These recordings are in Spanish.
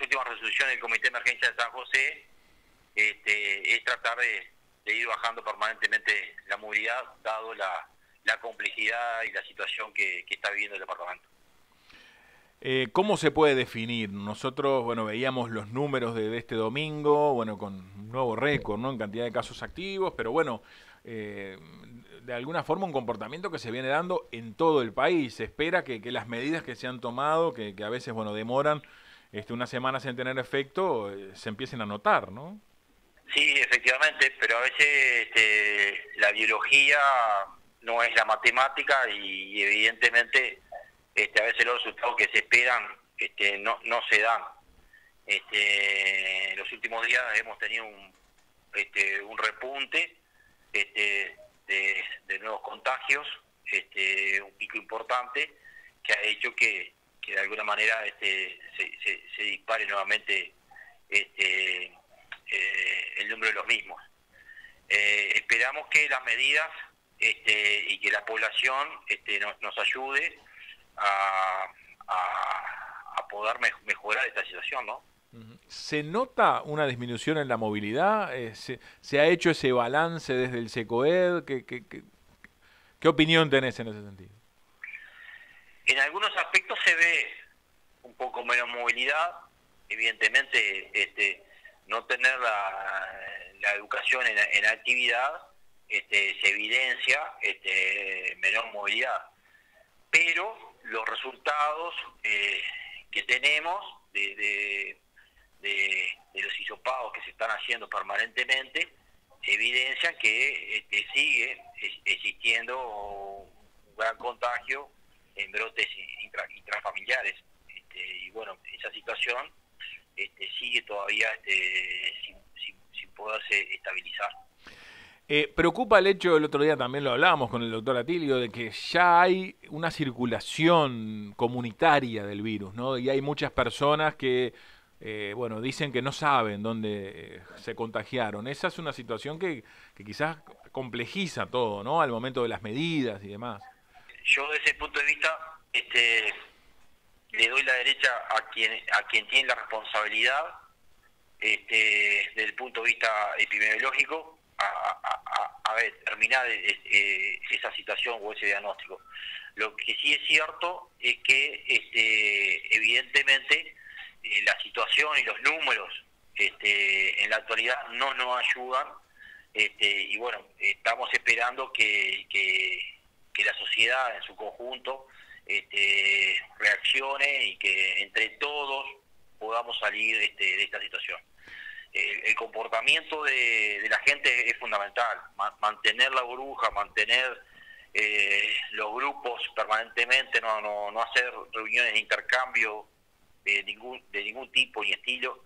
Últimas resoluciones del Comité de Emergencia de San José este, es tratar de, ir bajando permanentemente la movilidad, dado la, complejidad y la situación que, está viviendo el departamento. Eh, ¿Cómo se puede definir? Nosotros, bueno, veíamos los números de, este domingo, bueno, con un nuevo récord, ¿no? En cantidad de casos activos, pero bueno, eh, de alguna forma un comportamiento que se viene dando en todo el país. Se espera que, las medidas que se han tomado, que, a veces, bueno, demoran este, unas semanas en tener efecto, eh, se empiecen a notar, ¿no? Sí, efectivamente, pero a veces este, la biología no es la matemática y, evidentemente este, a veces los resultados que se esperan este, no, no se dan. Este, en los últimos días hemos tenido un, este, un repunte este, de, nuevos contagios, este, un pico importante que ha hecho que, de alguna manera este, se, dispare nuevamente este, eh, el número de los mismos. Eh, esperamos que las medidas este, y que la población este, nos, ayude a, a, poder mejorar esta situación, ¿no? ¿Se nota una disminución en la movilidad? Eh, ¿Se, ha hecho ese balance desde el SECOED? ¿Qué, qué, opinión tenés en ese sentido? En algunos aspectos se ve un poco menos movilidad. Evidentemente, este, no tener la, educación en, actividad este, se evidencia este, menor movilidad. Pero los resultados eh, que tenemos de de, los hisopados que se están haciendo permanentemente evidencian que este, sigue existiendo un gran contagio en brotes intrafamiliares. Este, y bueno, esa situación este, sigue todavía este, sin, poderse estabilizar. Eh, preocupa el hecho, el otro día también lo hablábamos con el doctor Atilio, de que ya hay una circulación comunitaria del virus, ¿no? Y hay muchas personas que eh, bueno, dicen que no saben dónde eh, se contagiaron. Esa es una situación que, quizás complejiza todo, ¿no? Al momento de las medidas y demás. Yo desde ese punto de vista este, le doy la derecha a quien, a quien tiene la responsabilidad este, desde el punto de vista epidemiológico a, a, determinar eh, esa situación o ese diagnóstico. Lo que sí es cierto es que este, evidentemente eh, la situación y los números este, en la actualidad no nos ayudan este, y bueno, estamos esperando que, en su conjunto este, reaccione y que entre todos podamos salir este, de esta situación. El, comportamiento de, la gente es fundamental, mantener la burbuja, mantener eh, los grupos permanentemente, no, no, no hacer reuniones de intercambio de ningún, de ningún tipo ni estilo,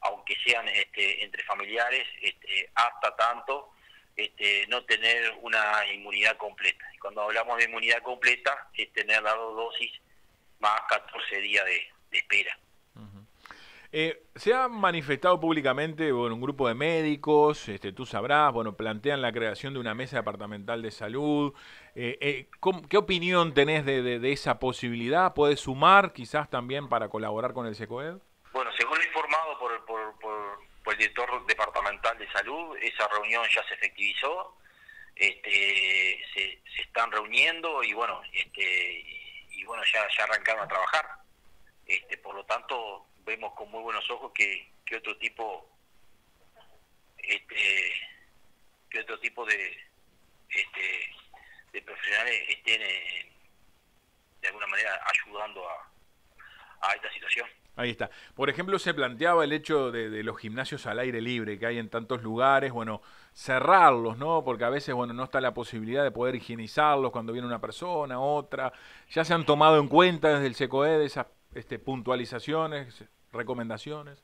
aunque sean este, entre familiares, este, hasta tanto este, no tener una inmunidad completa. Y cuando hablamos de inmunidad completa, es tener las dos dosis más 14 días de, espera. Eh, se ha manifestado públicamente bueno, un grupo de médicos, este, tú sabrás, bueno, plantean la creación de una mesa departamental de salud. Eh, eh, ¿Qué opinión tenés de, esa posibilidad? ¿Puede sumar quizás también para colaborar con el SECOED? Bueno, según lo informado por, el director departamental de salud, esa reunión ya se efectivizó, este, se, están reuniendo y bueno, este, y bueno ya, arrancaron a trabajar. Este, por lo tanto, vemos con muy buenos ojos que, otro tipo este que otro tipo de este de profesionales estén de alguna manera ayudando a, a esta situación. Ahí está. Por ejemplo, se planteaba el hecho de, de, los gimnasios al aire libre que hay en tantos lugares, bueno, cerrarlos, ¿no? Porque a veces, bueno, no está la posibilidad de poder higienizarlos cuando viene una persona, otra. Ya se han tomado en cuenta desde el SECOED esas este, puntualizaciones, recomendaciones?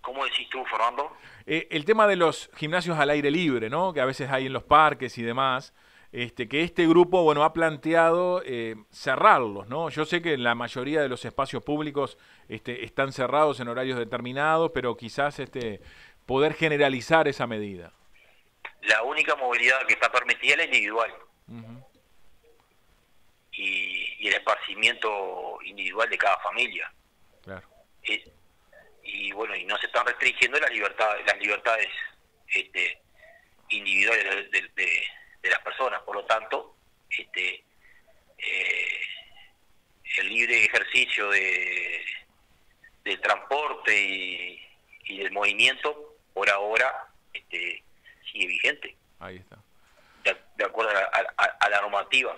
¿Cómo decís tú, Fernando? Eh, el tema de los gimnasios al aire libre, ¿no? Que a veces hay en los parques y demás. Este, que este grupo, bueno, ha planteado eh, cerrarlos, ¿no? Yo sé que la mayoría de los espacios públicos este, están cerrados en horarios determinados, pero quizás este, poder generalizar esa medida. La única movilidad que está permitida es la individual. y, y el esparcimiento individual de cada familia. Claro. bueno, y no se están restringiendo las libertades, las libertades este, individuales de, las personas. Por lo tanto, este, eh, el libre ejercicio de, del transporte y, y del movimiento, por ahora, este, sigue vigente. Ahí está. De, acuerdo a la, normativa.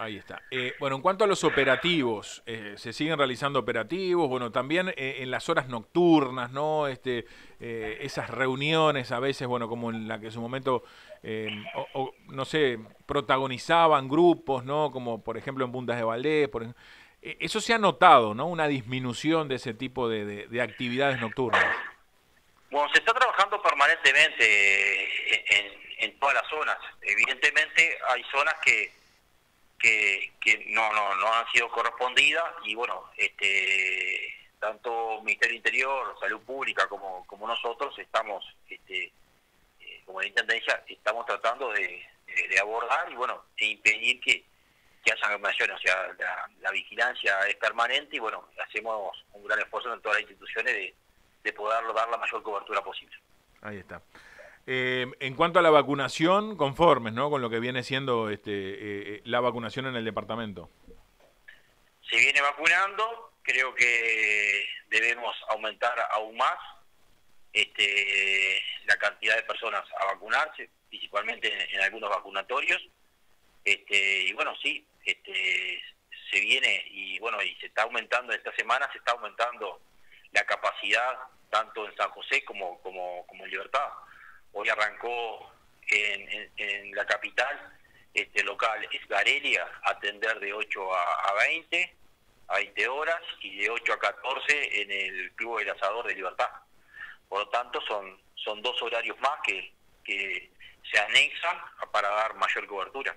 Ahí está. Eh, bueno, en cuanto a los operativos, eh, ¿se siguen realizando operativos? Bueno, también eh, en las horas nocturnas, ¿no? Este, esas reuniones a veces, bueno, como en la que en su momento, no sé, protagonizaban grupos, ¿no? Como por ejemplo en Puntas de Valdés, por Eso se ha notado, ¿no? Una disminución de ese tipo de actividades nocturnas. Bueno, se está trabajando permanentemente en, todas las zonas. Evidentemente hay zonas que, que, no, no, no han sido correspondidas y bueno, este tanto Ministerio Interior, Salud Pública como, como nosotros estamos, este, eh, como la Intendencia, estamos tratando de, abordar y bueno, e impedir que, que haya. O sea, la, la, vigilancia es permanente y bueno, hacemos un gran esfuerzo en todas las instituciones de de poder dar la mayor cobertura posible. Ahí está. Eh, en cuanto a la vacunación, conformes, ¿no? Con lo que viene siendo este, eh, eh, la vacunación en el departamento. Se viene vacunando, creo que debemos aumentar aún más este, la cantidad de personas a vacunarse, principalmente en, algunos vacunatorios. Este, y bueno, sí, este, se viene y bueno, y se está aumentando esta semana, se está aumentando la capacidad tanto en San José como, como, como en Libertad. Hoy arrancó en, en, la capital este local es Garelia atender de 8 a, 20 a 20 horas y de 8 a 14 en el Club del Asador de Libertad. Por lo tanto, son, son dos horarios más que, que se anexan para dar mayor cobertura.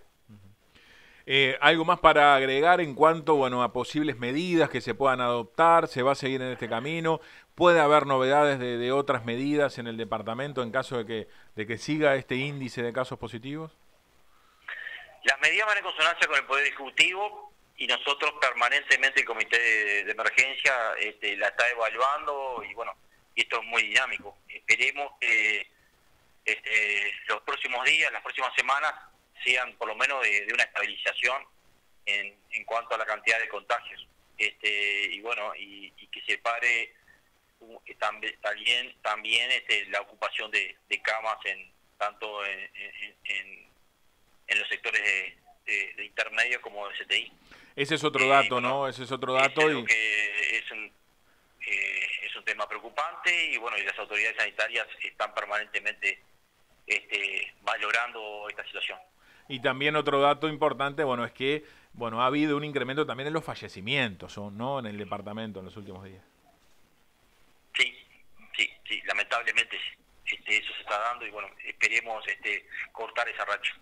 Eh, ¿Algo más para agregar en cuanto bueno, a posibles medidas que se puedan adoptar? ¿Se va a seguir en este camino? ¿Puede haber novedades de, otras medidas en el departamento en caso de que, de que siga este índice de casos positivos? Las medidas van en consonancia con el Poder Ejecutivo y nosotros permanentemente el Comité de, Emergencia este, la está evaluando y bueno, esto es muy dinámico. Esperemos que este, los próximos días, las próximas semanas, sean por lo menos de, una estabilización en, en, cuanto a la cantidad de contagios. Este, y bueno, y, que se pare también también este, la ocupación de, camas en tanto en, en, los sectores de, de, intermedio como de CTI. Ese es otro eh, dato, ¿no? Ese es otro dato. y... que es un, eh, es un tema preocupante y bueno, y las autoridades sanitarias están permanentemente este, valorando esta situación. Y también otro dato importante, bueno, es que bueno, ha habido un incremento también en los fallecimientos, ¿no? En el departamento en los últimos días. Sí, sí, sí, lamentablemente este, eso se está dando y bueno, esperemos este, cortar esa racha.